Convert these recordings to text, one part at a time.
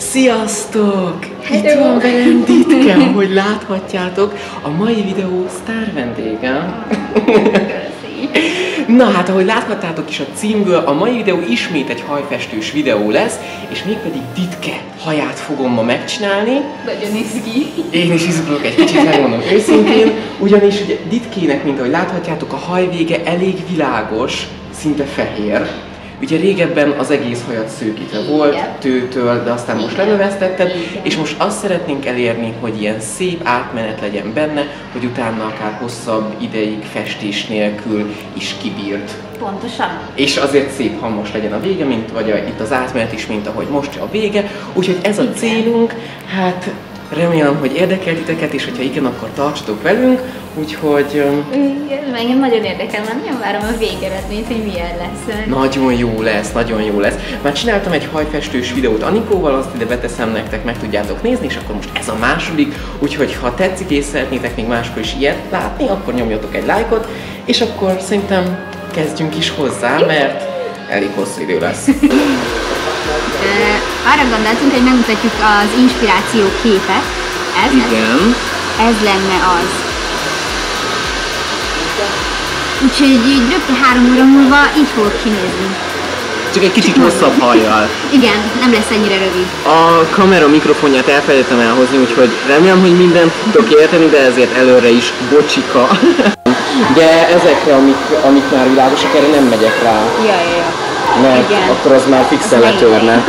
Sziasztok! Itt van velem Ditke, ahogy láthatjátok, a mai videó sztár vendégem. Na hát, ahogy láthattátok is a címből, a mai videó ismét egy hajfestős videó lesz, és mégpedig Ditke haját fogom ma megcsinálni. Nagyon izgi. Én is izgulok egy kicsit, megmondom őszintén, ugyanis ugye Ditkének, mint ahogy láthatjátok, a hajvége elég világos, szinte fehér. Ugye régebben az egész hajat szőkítve volt, tőtől, de aztán most lenövesztetted, és most azt szeretnénk elérni, hogy ilyen szép átmenet legyen benne, hogy utána akár hosszabb ideig festés nélkül is kibírt. Pontosan. És azért szép hamos legyen a vége, mint vagy a, itt az átmenet is, mint ahogy most a vége. Úgyhogy ez a célunk, hát remélem, hogy érdekel titeket, és hogyha igen, akkor tartsatok velünk. Úgyhogy Igen, engem nagyon érdekel, már nagyon várom a végeredményt, hogy milyen lesz. nagyon jó lesz, nagyon jó lesz. Már csináltam egy hajfestős videót Anikóval, azt ide beteszem nektek, meg tudjátok nézni, és akkor most ez a második. Úgyhogy ha tetszik és szeretnétek még máskor is ilyet látni, akkor nyomjatok egy lájkot, és akkor szerintem kezdjünk is hozzá, mert elég hosszú idő lesz. Arra gondoltunk, hogy megmutatjuk az inspiráció képet. Ez, Igen. ez lenne az. Úgyhogy így rögtön három óra múlva így fogok kinézni. Csak egy kicsit hosszabb hajjal. Igen, nem lesz ennyire rövid. A kamera mikrofonját elfelejtettem elhozni, úgyhogy remélem, hogy mindent tudok érteni, de ezért előre is bocsika. De ezekre, amik, amik már világosak, erre nem megyek rá, Ja, ja, ja. mert Igen. akkor az már fixen letörne.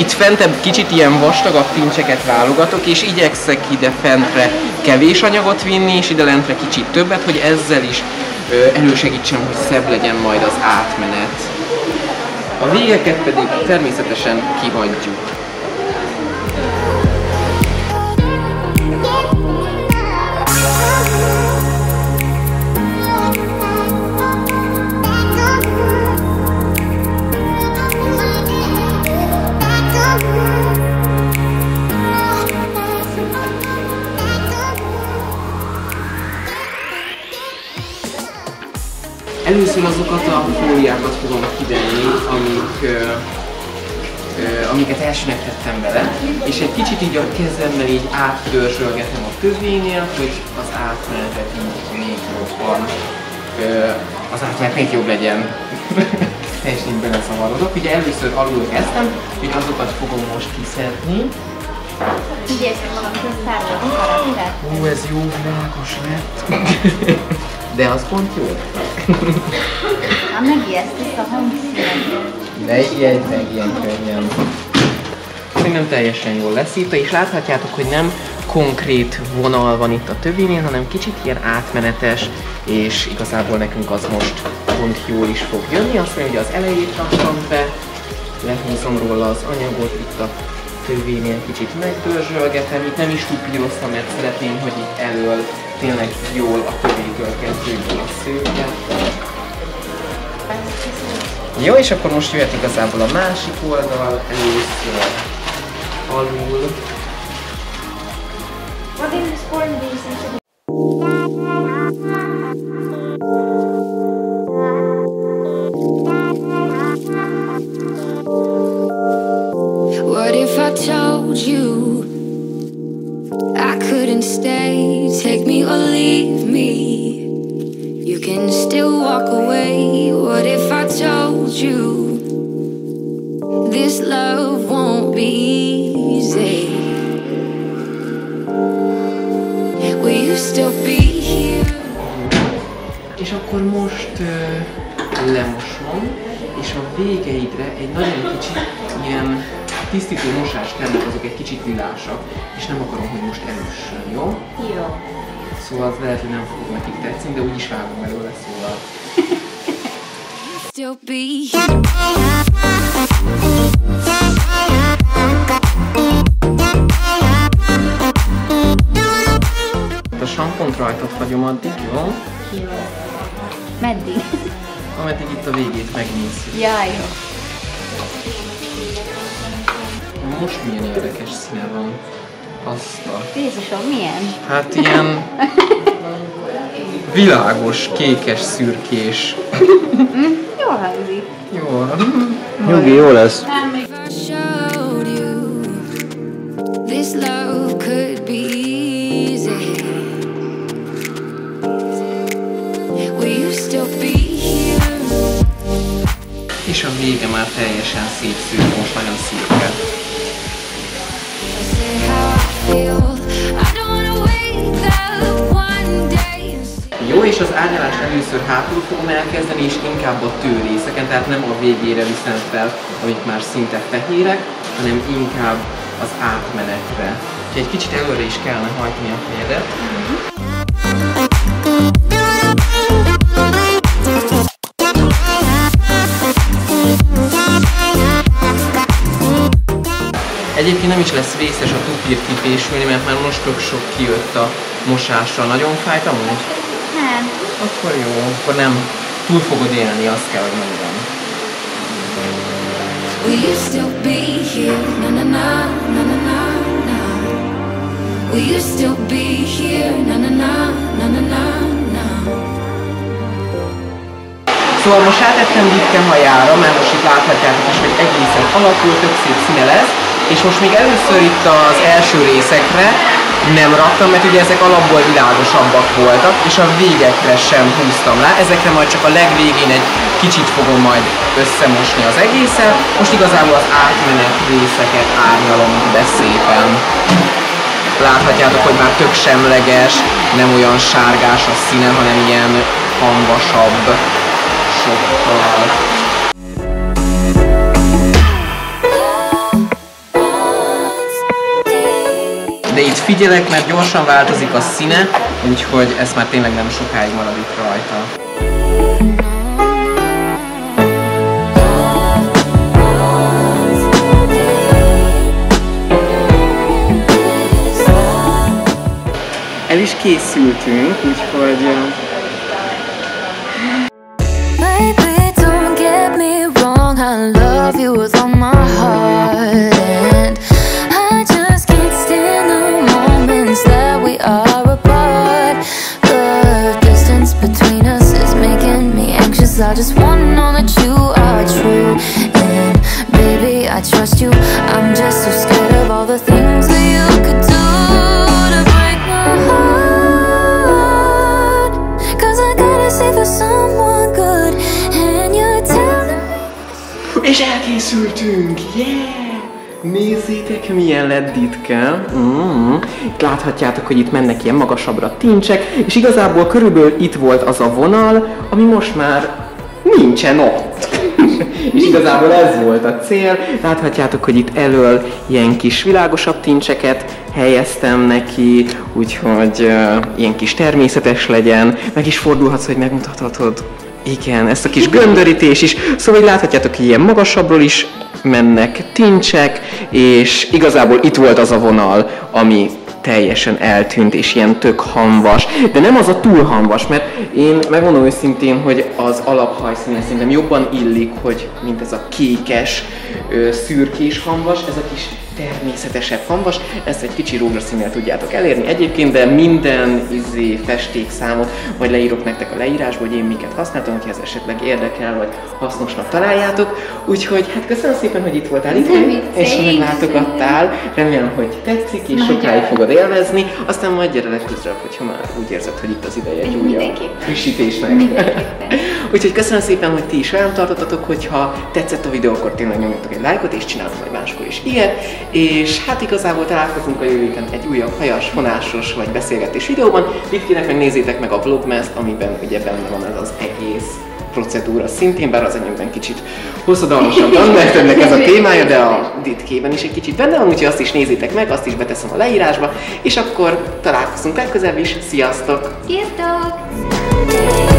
Itt fentebb kicsit ilyen vastagabb pincseket válogatok, és igyekszek ide fentre kevés anyagot vinni, és ide lentre kicsit többet, hogy ezzel is elősegítsem, hogy szebb legyen majd az átmenet. A végeket pedig természetesen kihagyjuk. Először azokat a fóliákat fogom kivenni, amik, ö, ö, amiket elsőnek tettem bele, és egy kicsit így a kezemmel így áttörzsölgetem a tövénynél, hogy az átmenetet így még jobban, ö, az átmenet még jobb legyen. Teljesen beleszavarodok. Ugye először alul kezdtem, hogy azokat fogom most kiszedni. Így érzem magam, hogy a. Ú, ez jó világos lett. De az pont jó. Hát megijeszt a hangszínen. Ne ijedj meg ilyen könnyen. Szerintem teljesen jól lesz itt, és láthatjátok, hogy nem konkrét vonal van itt a tövénél, hanem kicsit ilyen átmenetes, és igazából nekünk az most pont jól is fog jönni. Azt mondja, hogy az elejét raktam be, lehúzom róla az anyagot, itt a tövénél kicsit megdörzsölgetem, itt nem is tupíroztam, mert szeretném, hogy itt elől tényleg jól a tövétől kezdődjön a szőke. Jó, és akkor most jöhet igazából a másik oldal, először alul. What is this for won't be easy? Will you still be here? És akkor most uh, lemosom, és a végeidre egy nagyon kicsit ilyen tisztító mosást tennek, azok egy kicsit lilásak, és nem akarom, hogy most erőssön, jó? Jó. Szóval az lehet, hogy nem fog nekik tetszeni, de úgyis vágom belőle, szóval Still be here. Hagyom addig, jó? Jó. Meddig? Ameddig itt a végét megnézzük. Jaj, jó. Most milyen érdekes színe van. Paszta. Jézusom, milyen? Hát ilyen világos, kékes, szürkés. Jól hangzik. Jó. Nyugi, jó lesz. If És a vége már teljesen szétszűrt, most nagyon szürke. Jó, és az árnyalás először hátul fogom elkezdeni, és inkább a tőrészeken, tehát nem a végére viszem fel, amik már szinte fehérek, hanem inkább az átmenetre. Úgyhogy egy kicsit előre is kellene hajtani a fejedet. Egyébként nem is lesz vészes a tupírt kipésülni, mert már most tök sok kijött a mosással. Nagyon fájt amúgy? Nem. Akkor jó, akkor nem túl fogod élni, azt kell, hogy mondjam. Will you still be here? Na na na na na na na. Will you still be here? Na na na na na na na. Szóval most átettem Vitke hajára, mert most itt láthatjátok is, hogy egészen alakul, tök szép színe lesz, és most még először itt az első részekre nem raktam, mert ugye ezek alapból világosabbak voltak, és a végekre sem húztam le, ezekre majd csak a legvégén egy kicsit fogom majd összemosni az egészet, most igazából az átmenet részeket árnyalom be szépen. Láthatjátok, hogy már tök semleges, nem olyan sárgás a színe, hanem ilyen hanvasabb sokkal. De itt figyelek, mert gyorsan változik a színe, úgyhogy ez már tényleg nem sokáig marad itt rajta. El is készültünk, úgyhogy Baby, don't get me wrong. I love you with all my heart, elkészültünk! Yeah! Nézzétek, milyen lett Ditke. Mm. Itt láthatjátok, hogy itt mennek ilyen magasabbra tincsek, és igazából körülbelül itt volt az a vonal, ami most már nincsen ott. és igazából ez volt a cél. Láthatjátok, hogy itt elől ilyen kis világosabb tincseket helyeztem neki, úgyhogy uh, ilyen kis természetes legyen. Meg is fordulhatsz, hogy megmutathatod igen, ezt a kis göndörítés is. Szóval így láthatjátok, hogy ilyen magasabbról is mennek tincsek, és igazából itt volt az a vonal, ami teljesen eltűnt, és ilyen tök hamvas. De nem az a túl hamvas, mert én megmondom őszintén, hogy az alaphajszíne szerintem jobban illik, hogy mint ez a kékes, szürkés hamvas, ez a kis természetesebb hamvas, ezt egy kicsi rózsaszínnel tudjátok elérni egyébként, de minden izé festékszámot majd leírok nektek a leírásba, hogy én miket használtam, hogyha ez esetleg érdekel, vagy hasznosnak találjátok. Úgyhogy hát köszönöm szépen, hogy itt voltál itt, és meglátogattál. Remélem, hogy tetszik, és sokáig fogod élvezni. Aztán majd gyere legközelebb, hogyha már úgy érzed, hogy itt az ideje egy újabb frissítésnek. Mindenképpen. Úgyhogy köszönöm szépen, hogy ti is velem tartottatok, hogyha tetszett a videó, akkor tényleg nyomjatok egy lájkot, és csinálunk majd máskor is ilyet. És hát igazából találkozunk a jövő héten egy újabb hajas, fonásos vagy beszélgetés videóban. Vitkinek meg nézzétek meg a vlogmas amiben ugye benne van ez az egész procedúra szintén, bár az enyémben kicsit hosszadalmasabb van, mert ennek ez a témája, de a ditkében is egy kicsit benne van, úgyhogy azt is nézzétek meg, azt is beteszem a leírásba, és akkor találkozunk legközelebb is. Sziasztok! Sziasztok!